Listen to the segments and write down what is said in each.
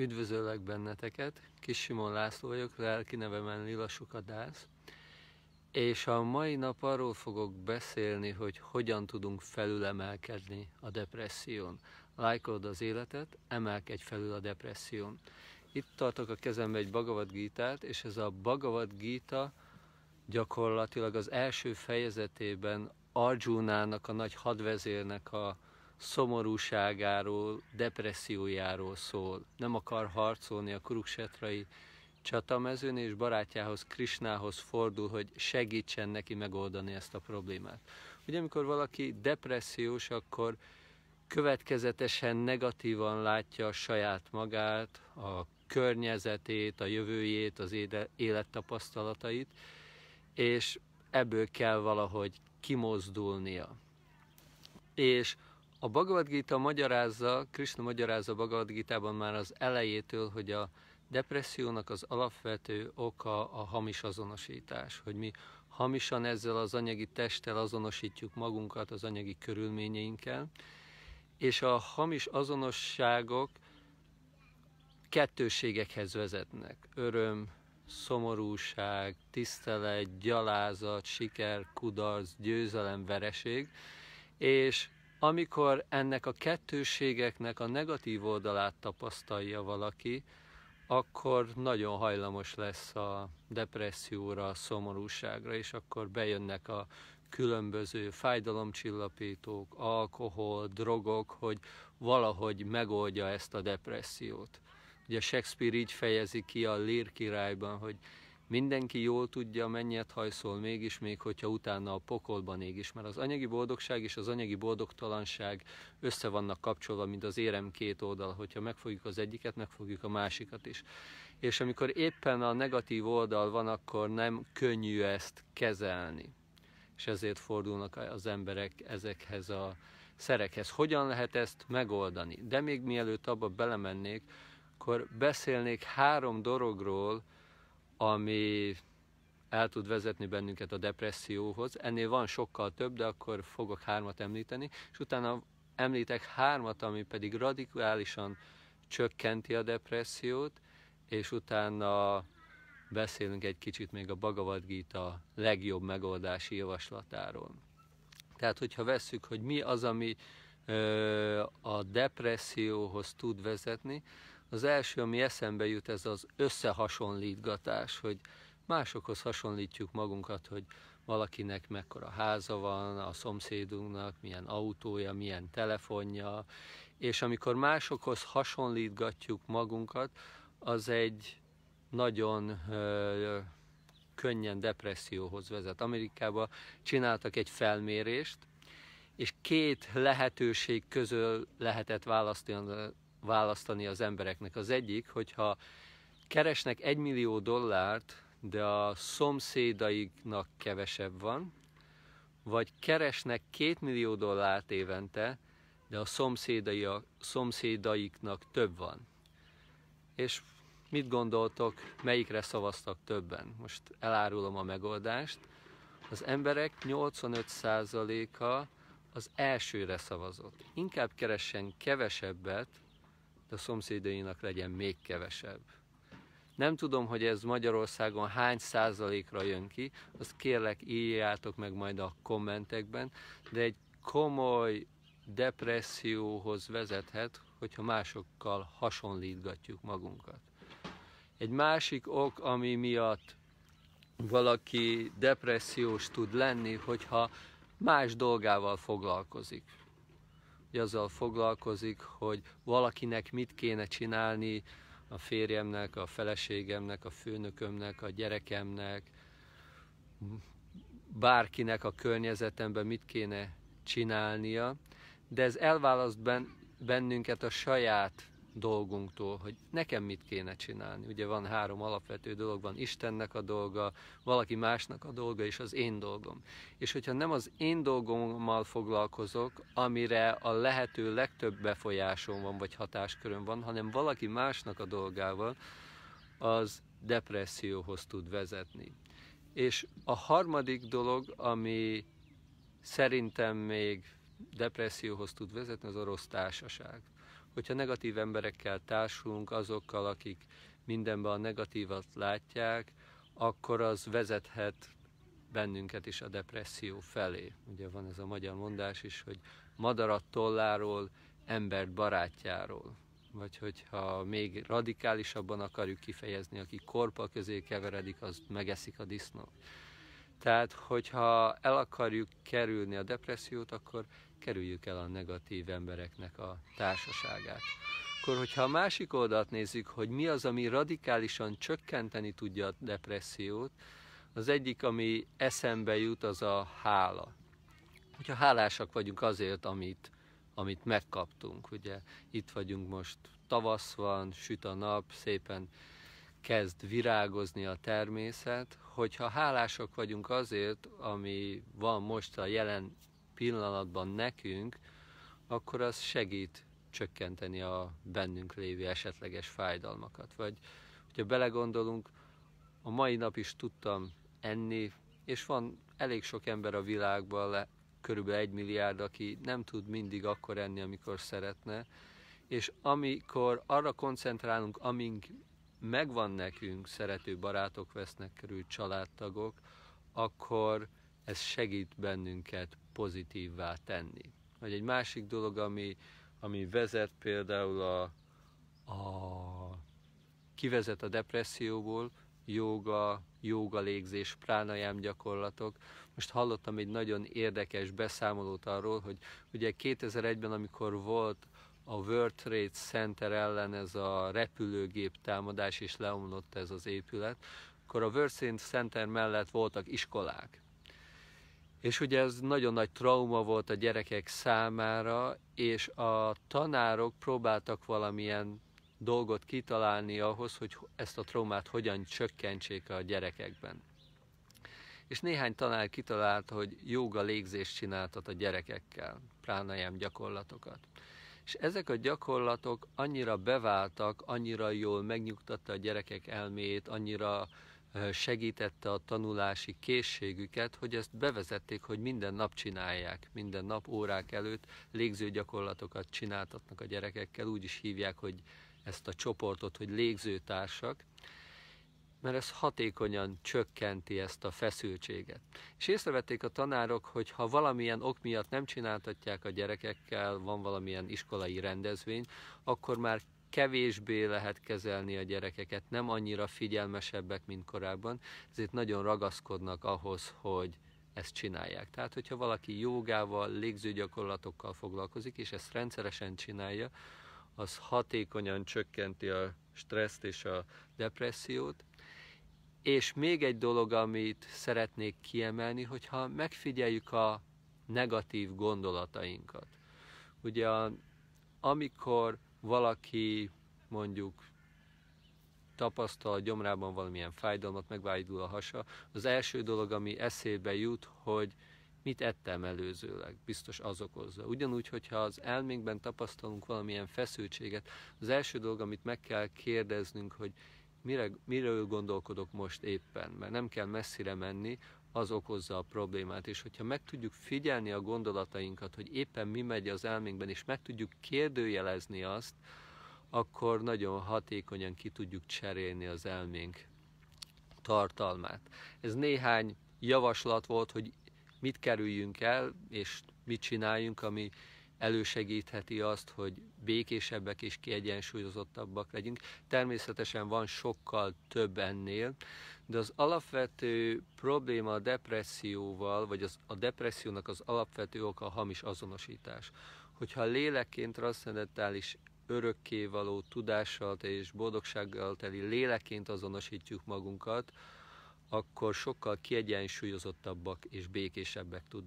Üdvözöllek benneteket, Kis Simon László vagyok, lelki nevemen Lila Sukadász, és a mai nap arról fogok beszélni, hogy hogyan tudunk felülemelkedni a depresszión. Lájkold az életet, emelkedj felül a depresszión. Itt tartok a kezembe egy Bhagavad Gita-t, és ez a Bhagavad Gita gyakorlatilag az első fejezetében Arjunának, a nagy hadvezérnek a szomorúságáról, depressziójáról szól. Nem akar harcolni a kuruksetrai csatamezőn, és barátjához, Krisnához fordul, hogy segítsen neki megoldani ezt a problémát. Ugye amikor valaki depressziós, akkor következetesen negatívan látja a saját magát, a környezetét, a jövőjét, az élettapasztalatait, és ebből kell valahogy kimozdulnia. És a Bhagavad Gita magyarázza, Krishna magyarázza a Bhagavad Gita-ban már az elejétől, hogy a depressziónak az alapvető oka a hamis azonosítás, hogy mi hamisan ezzel az anyagi testtel azonosítjuk magunkat az anyagi körülményeinkkel, és a hamis azonosságok kettőségekhez vezetnek. Öröm, szomorúság, tisztelet, gyalázat, siker, kudarc, győzelem, vereség, és amikor ennek a kettőségeknek a negatív oldalát tapasztalja valaki, akkor nagyon hajlamos lesz a depresszióra, a szomorúságra, és akkor bejönnek a különböző fájdalomcsillapítók, alkohol, drogok, hogy valahogy megoldja ezt a depressziót. Ugye Shakespeare így fejezi ki a Lír királyban, hogy mindenki jól tudja, mennyit hajszol mégis, még hogyha utána a pokolban ég is, mert az anyagi boldogság és az anyagi boldogtalanság össze vannak kapcsolva, mint az érem két oldal, hogyha megfogjuk az egyiket, megfogjuk a másikat is. És amikor éppen a negatív oldal van, akkor nem könnyű ezt kezelni. És ezért fordulnak az emberek ezekhez a szerekhez. Hogyan lehet ezt megoldani? De még mielőtt abba belemennék, akkor beszélnék három dologról, ami el tud vezetni bennünket a depresszióhoz. Ennél van sokkal több, de akkor fogok hármat említeni, és utána említek hármat, ami pedig radikálisan csökkenti a depressziót, és utána beszélünk egy kicsit még a Bhagavad Gita legjobb megoldási javaslatáról. Tehát, hogyha vesszük, hogy mi az, ami ö, a depresszióhoz tud vezetni, az első, ami eszembe jut, ez az összehasonlítgatás, hogy másokhoz hasonlítjuk magunkat, hogy valakinek mekkora háza van, a szomszédunknak milyen autója, milyen telefonja, és amikor másokhoz hasonlítgatjuk magunkat, az egy nagyon ö, könnyen depresszióhoz vezet. Amerikában csináltak egy felmérést, és két lehetőség közül lehetett választani választani az embereknek. Az egyik, hogyha keresnek egy millió dollárt, de a szomszédaiknak kevesebb van, vagy keresnek két millió dollárt évente, de a szomszédai, a szomszédaiknak több van. És mit gondoltok, melyikre szavaztak többen? Most elárulom a megoldást. Az emberek 85%-a az elsőre szavazott. Inkább keressen kevesebbet, de a szomszédainak legyen még kevesebb. Nem tudom, hogy ez Magyarországon hány százalékra jön ki, azt kérlek írjátok meg majd a kommentekben, de egy komoly depresszióhoz vezethet, hogyha másokkal hasonlítgatjuk magunkat. Egy másik ok, ami miatt valaki depressziós tud lenni, hogyha más dolgával foglalkozik hogy azzal foglalkozik, hogy valakinek mit kéne csinálni, a férjemnek, a feleségemnek, a főnökömnek, a gyerekemnek, bárkinek a környezetemben mit kéne csinálnia, de ez elválaszt bennünket a saját dolgunktól, hogy nekem mit kéne csinálni. Ugye van három alapvető dolog, van Istennek a dolga, valaki másnak a dolga, és az én dolgom. És hogyha nem az én dolgommal foglalkozok, amire a lehető legtöbb befolyásom van, vagy hatásköröm van, hanem valaki másnak a dolgával, az depresszióhoz tud vezetni. És a harmadik dolog, ami szerintem még depresszióhoz tud vezetni, az a rossz társaság hogyha negatív emberekkel társulunk, azokkal, akik mindenben a negatívat látják, akkor az vezethet bennünket is a depresszió felé. Ugye van ez a magyar mondás is, hogy madarat tolláról, embert barátjáról. Vagy hogyha még radikálisabban akarjuk kifejezni, aki korpa közé keveredik, az megeszik a disznót. Tehát, hogyha el akarjuk kerülni a depressziót, akkor kerüljük el a negatív embereknek a társaságát. Akkor, hogyha a másik oldalt nézzük, hogy mi az, ami radikálisan csökkenteni tudja a depressziót, az egyik, ami eszembe jut, az a hála. Hogyha hálásak vagyunk azért, amit, amit megkaptunk. Ugye itt vagyunk most, tavasz van, süt a nap, szépen kezd virágozni a természet, hogyha hálásak vagyunk azért, ami van most a jelen pillanatban nekünk, akkor az segít csökkenteni a bennünk lévő esetleges fájdalmakat. Vagy hogyha belegondolunk, a mai nap is tudtam enni, és van elég sok ember a világban, le, körülbelül egy milliárd, aki nem tud mindig akkor enni, amikor szeretne, és amikor arra koncentrálunk, amink megvan nekünk, szerető barátok vesznek körül, családtagok, akkor ez segít bennünket pozitívvá tenni. Vagy egy másik dolog, ami, ami vezet például a, a kivezet a depresszióból, joga, joga légzés, pránajám gyakorlatok. Most hallottam egy nagyon érdekes beszámolót arról, hogy ugye 2001-ben, amikor volt a World Trade Center ellen ez a repülőgép támadás, és leomlott ez az épület, akkor a World Trade Center mellett voltak iskolák. És ugye ez nagyon nagy trauma volt a gyerekek számára, és a tanárok próbáltak valamilyen dolgot kitalálni ahhoz, hogy ezt a traumát hogyan csökkentsék a gyerekekben. És néhány tanár kitalálta, hogy joga légzést csináltat a gyerekekkel, pránajám gyakorlatokat. És ezek a gyakorlatok annyira beváltak, annyira jól megnyugtatta a gyerekek elméjét, annyira segítette a tanulási készségüket, hogy ezt bevezették, hogy minden nap csinálják, minden nap órák előtt légző gyakorlatokat csináltatnak a gyerekekkel, úgy is hívják, hogy ezt a csoportot, hogy légzőtársak, mert ez hatékonyan csökkenti ezt a feszültséget. És észrevették a tanárok, hogy ha valamilyen ok miatt nem csináltatják a gyerekekkel, van valamilyen iskolai rendezvény, akkor már kevésbé lehet kezelni a gyerekeket, nem annyira figyelmesebbek, mint korábban, ezért nagyon ragaszkodnak ahhoz, hogy ezt csinálják. Tehát, hogyha valaki jogával, légzőgyakorlatokkal foglalkozik, és ezt rendszeresen csinálja, az hatékonyan csökkenti a stresszt és a depressziót. És még egy dolog, amit szeretnék kiemelni, hogyha megfigyeljük a negatív gondolatainkat. Ugye amikor valaki mondjuk tapasztal a gyomrában valamilyen fájdalmat, megvájdul a hasa, az első dolog, ami eszébe jut, hogy mit ettem előzőleg, biztos az okozza. Ugyanúgy, hogyha az elménkben tapasztalunk valamilyen feszültséget, az első dolog, amit meg kell kérdeznünk, hogy mire, miről gondolkodok most éppen, mert nem kell messzire menni, az okozza a problémát, és hogyha meg tudjuk figyelni a gondolatainkat, hogy éppen mi megy az elménkben, és meg tudjuk kérdőjelezni azt, akkor nagyon hatékonyan ki tudjuk cserélni az elménk tartalmát. Ez néhány javaslat volt, hogy mit kerüljünk el, és mit csináljunk, ami elősegítheti azt, hogy békésebbek és kiegyensúlyozottabbak legyünk. Természetesen van sokkal több ennél, de az alapvető probléma a depresszióval, vagy az, a depressziónak az alapvető oka a hamis azonosítás. Hogyha lélekként transzcendentális örökkévaló tudással és boldogsággal teli lélekként azonosítjuk magunkat, akkor sokkal kiegyensúlyozottabbak és békésebbek tud,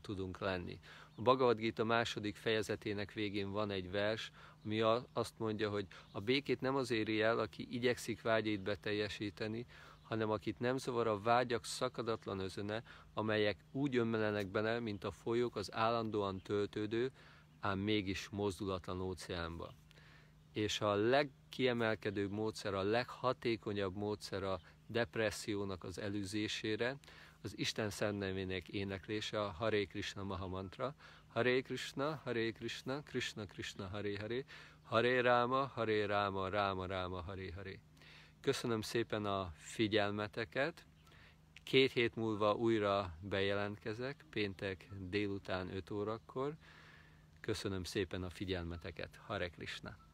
tudunk lenni. A Bhagavad Gita második fejezetének végén van egy vers, ami azt mondja, hogy a békét nem az éri el, aki igyekszik vágyait beteljesíteni, hanem akit nem zavar a vágyak szakadatlan özöne, amelyek úgy ömmelenek bele, mint a folyók az állandóan töltődő, ám mégis mozdulatlan óceánba. És a legkiemelkedőbb módszer, a leghatékonyabb módszer a depressziónak az előzésére, az Isten szent nevének éneklése, a Hare Krishna Maha Mantra, Hare Krishna, Hare Krishna, Krishna Krishna, Hare Hare, Hare Rama, Hare Rama, Rama Rama, Hare Hare. Köszönöm szépen a figyelmeteket. Két hét múlva újra bejelentkezek, péntek délután 5 órakor. Köszönöm szépen a figyelmeteket. Hare Krishna!